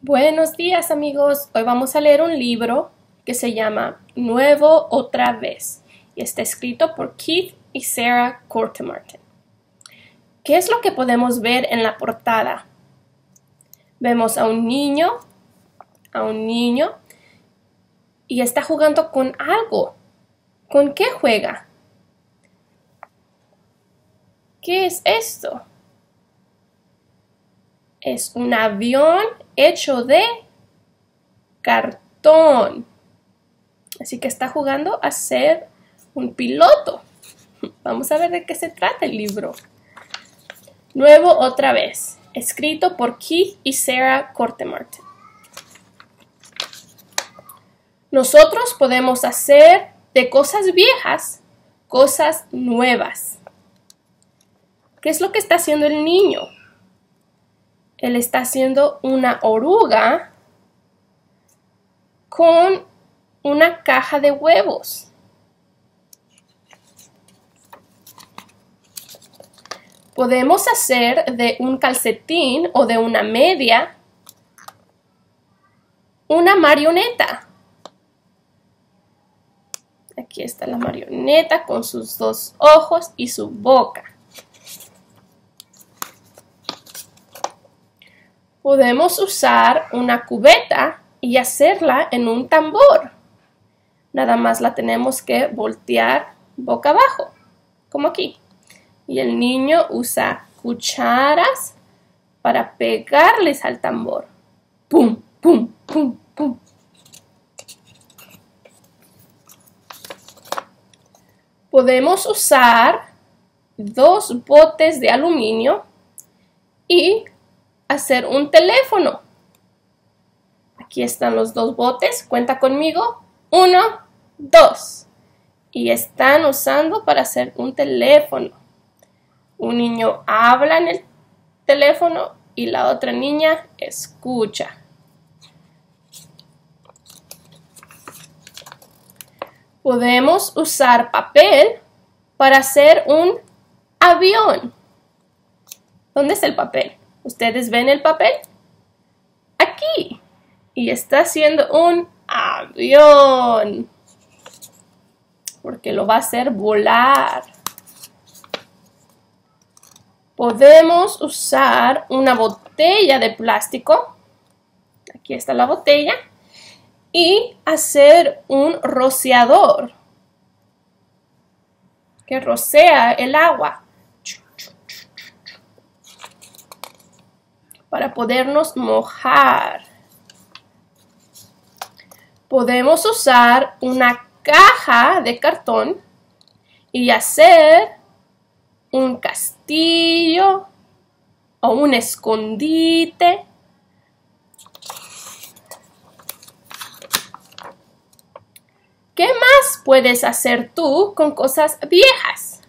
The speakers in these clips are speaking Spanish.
Buenos días amigos, hoy vamos a leer un libro que se llama Nuevo otra vez y está escrito por Keith y Sarah Cortemartin. ¿Qué es lo que podemos ver en la portada? Vemos a un niño, a un niño y está jugando con algo. ¿Con qué juega? ¿Qué es esto? Es un avión hecho de cartón. Así que está jugando a ser un piloto. Vamos a ver de qué se trata el libro. Nuevo otra vez, escrito por Keith y Sarah Cortemartin. Nosotros podemos hacer de cosas viejas cosas nuevas. ¿Qué es lo que está haciendo el niño? Él está haciendo una oruga con una caja de huevos. Podemos hacer de un calcetín o de una media una marioneta. Aquí está la marioneta con sus dos ojos y su boca. Podemos usar una cubeta y hacerla en un tambor. Nada más la tenemos que voltear boca abajo, como aquí. Y el niño usa cucharas para pegarles al tambor. ¡Pum, pum, pum, pum! Podemos usar dos botes de aluminio y hacer un teléfono. Aquí están los dos botes. Cuenta conmigo. Uno, dos. Y están usando para hacer un teléfono. Un niño habla en el teléfono y la otra niña escucha. Podemos usar papel para hacer un avión. ¿Dónde está el papel? ¿Ustedes ven el papel? Aquí. Y está haciendo un avión. Porque lo va a hacer volar. Podemos usar una botella de plástico. Aquí está la botella. Y hacer un rociador. Que rocea el agua. Para podernos mojar. Podemos usar una caja de cartón y hacer un castillo o un escondite. ¿Qué más puedes hacer tú con cosas viejas?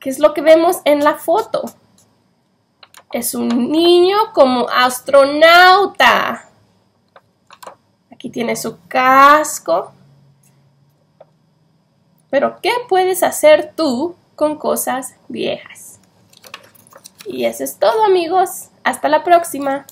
¿Qué es lo que vemos en la foto? Es un niño como astronauta. Aquí tiene su casco. Pero, ¿qué puedes hacer tú con cosas viejas? Y eso es todo, amigos. Hasta la próxima.